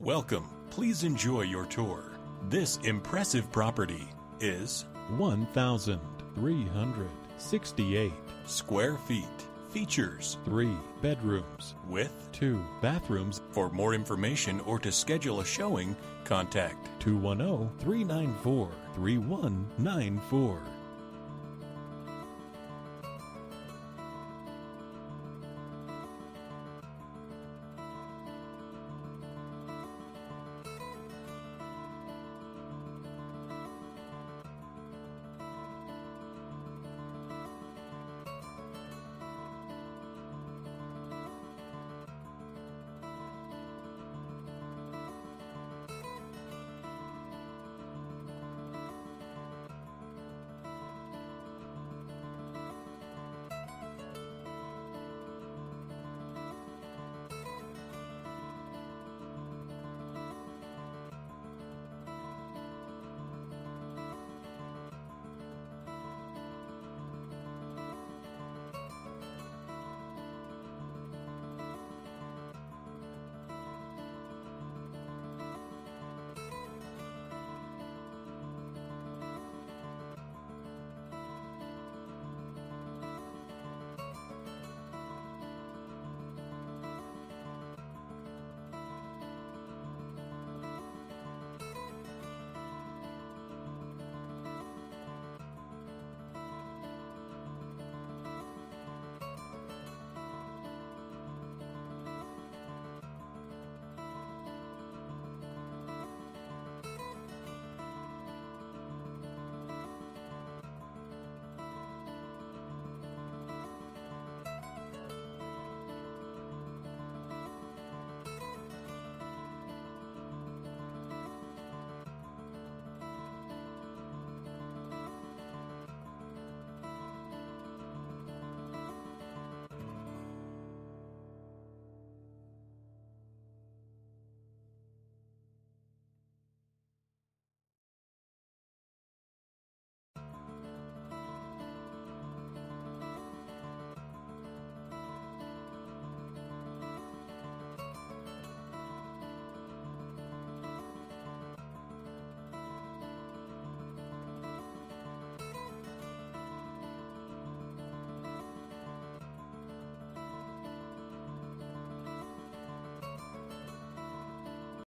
Welcome. Please enjoy your tour. This impressive property is 1,368 square feet. Features three bedrooms with two bathrooms For more information or to schedule a showing, contact 210 394 3194